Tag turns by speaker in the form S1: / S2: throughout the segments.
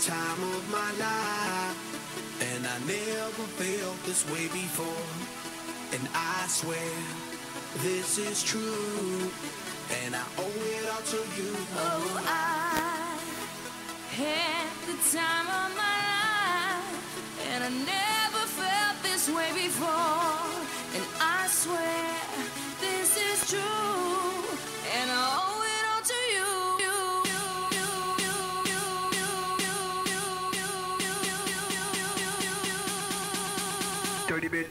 S1: time of my life. And I never felt this way before. And I swear this is true. And I owe it all to you.
S2: Oh, I had the time of my life. And I never felt this way before. 30 minutes.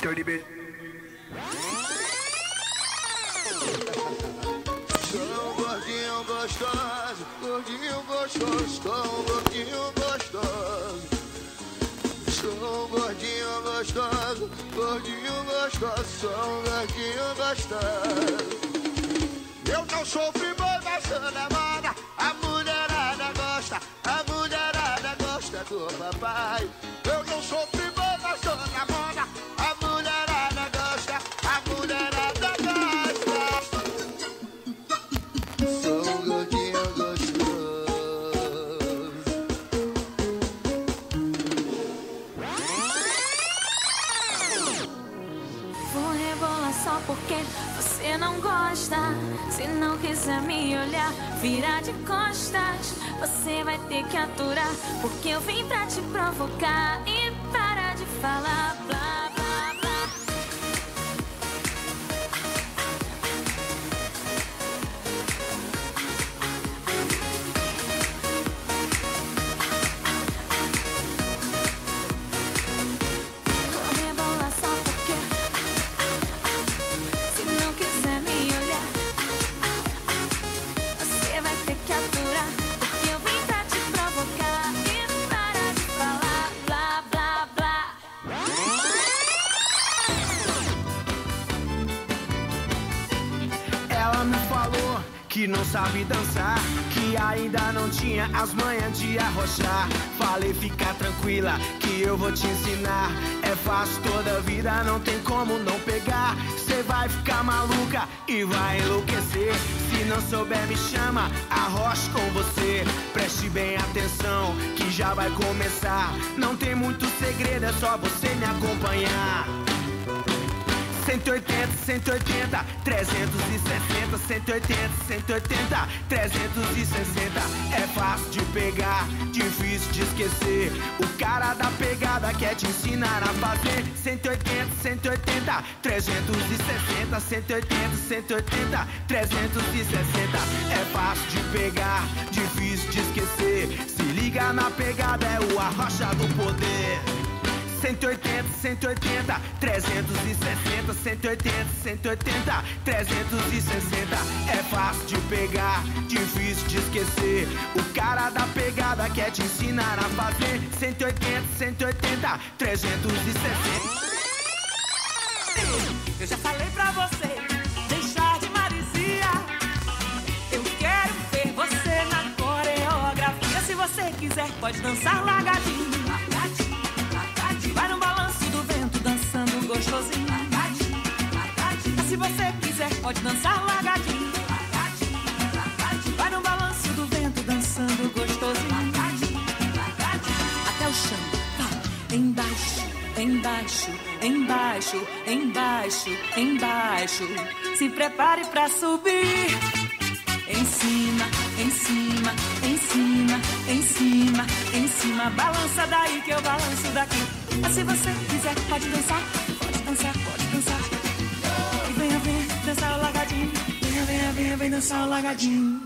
S3: Dirty bit.
S4: Gordinho gostoso, gordinho gostoso. Gordinho gostoso, gordinho gostoso. Eu não sofri bobação na moda, a mulherada gosta, a mulherada gosta do papai. Eu não sofri bobação na moda,
S2: olhar, vira de costas. Você vai ter que aturar, porque eu vim pra te provocar. E para de falar blá
S1: Ela me falou que não sabe dançar, que ainda não tinha as manhas de arrochar. Falei, fica tranquila, que eu vou te ensinar. É fácil toda vida, não tem como não pegar. Cê vai ficar maluca e vai enlouquecer. Se não souber, me chama, arrocha com você. Preste bem atenção, que já vai começar. Não tem muito segredo, é só você me acompanhar. 180, 180, 360, 180, 180, 360. É fácil de pegar, difícil de esquecer. O cara da pegada quer te ensinar a fazer. 180, 180, 360, 180, 180, 360. É fácil de pegar, difícil de esquecer. Se liga na pegada, é o arrocha do poder. 180, 180, 360, 180, 180, 360. É fácil de pegar, difícil de esquecer. O cara da pegada quer te ensinar a fazer. 180, 180, 360.
S5: Eu já falei pra você deixar de maricia. Eu quero ver você na coreografia. Se você quiser, pode dançar. Largadinho, você quiser, pode dançar largadinho. Vai no balanço do vento, dançando gostosinho. Até o chão, vai embaixo, embaixo, embaixo, embaixo, embaixo. Se prepare pra subir. Em cima, em cima, em cima, em cima, em cima. Balança daí que eu balanço daqui. Mas se você quiser, pode dançar, pode dançar, pode dançar. E venha, venha. Venha, vem dançar o largadinho.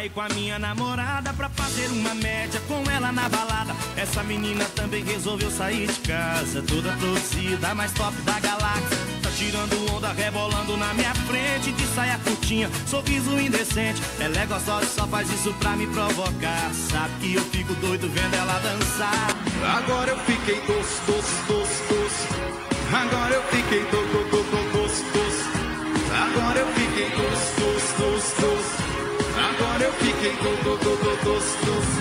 S6: Saí com a minha namorada pra fazer uma média com ela na balada. Essa menina também resolveu sair de casa, toda produzida, mais top da galáxia. Tá tirando onda, rebolando na minha frente, de saia curtinha, sorriso indecente. Ela é gostosa, só faz isso pra me provocar. Sabe que eu fico doido vendo ela dançar.
S4: Agora eu fiquei doce, doce, doce, doce. Agora eu fiquei doce, doce, doce, doce. Agora eu fiquei doce, doce, doce, doce. Agora eu fiquei doce, doce, doce, doce, doce.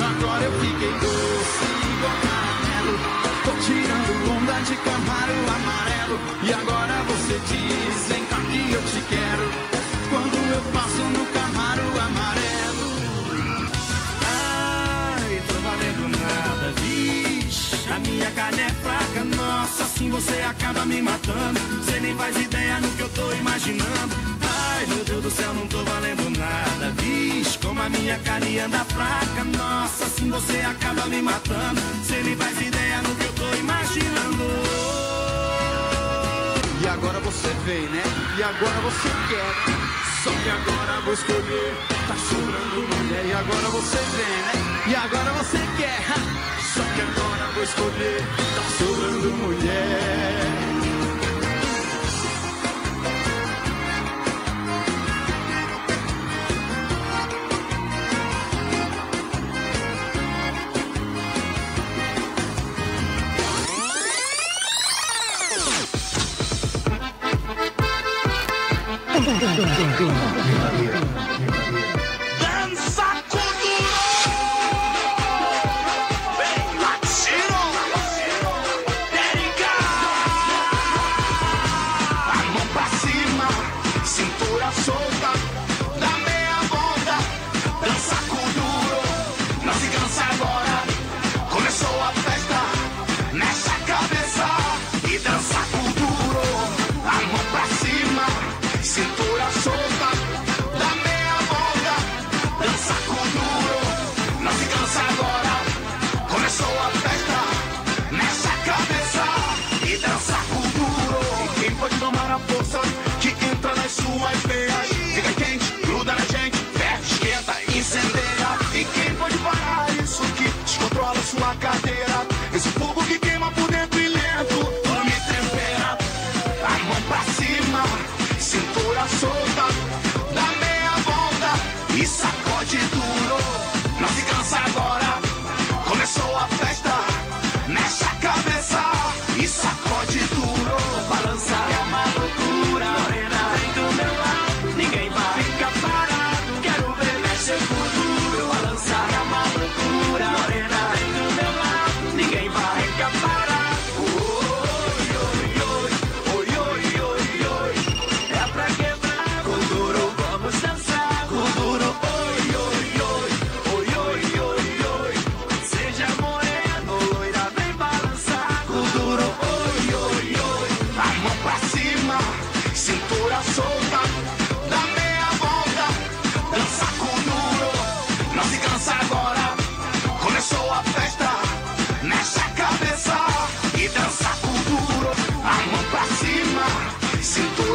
S4: Agora eu fiquei doce igual caramelo. Tô tirando onda de camaro amarelo. E agora você diz, vem cá que eu te quero. Quando eu passo no camaro amarelo.
S6: Ai, tô valendo nada, vixe. A minha carne é fraca, nossa, assim você acaba me matando. Você nem faz ideia no que eu tô imaginando. Ai, meu Deus do céu, não tô valendo nada, vixe. Como a minha carne anda fraca, nossa, assim você acaba me matando. Você nem faz ideia no que eu tô imaginando.
S4: E agora você vem, né? E agora você quer. Só que agora vou escolher. Tá chorando mulher. E agora você vem, né? E agora você quer. Só que agora vou escolher. Tá chorando mulher. Dança a força que entra nas suas veias?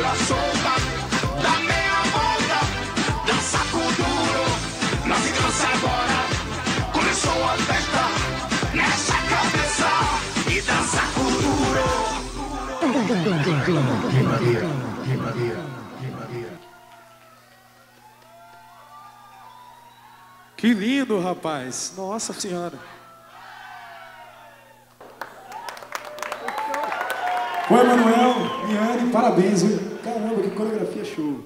S4: Cintura solta, dá meia volta, dança com duro. Não se cansa agora, começou a festa, mexe a cabeça e dança com duro.
S7: Que lindo, rapaz. Nossa Senhora. Oi, Manuel, Miane, parabéns, viu? Coreografia show.